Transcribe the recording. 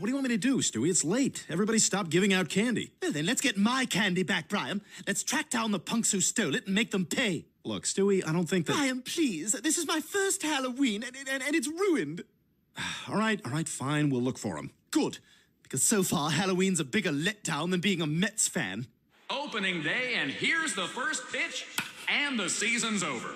What do you want me to do, Stewie? It's late. Everybody stop giving out candy. Well, then let's get my candy back, Brian. Let's track down the punks who stole it and make them pay. Look, Stewie, I don't think that. Brian, please. This is my first Halloween, and, and, and it's ruined. All right, all right, fine. We'll look for them. Good, because so far Halloween's a bigger letdown than being a Mets fan. Opening day, and here's the first pitch, and the season's over.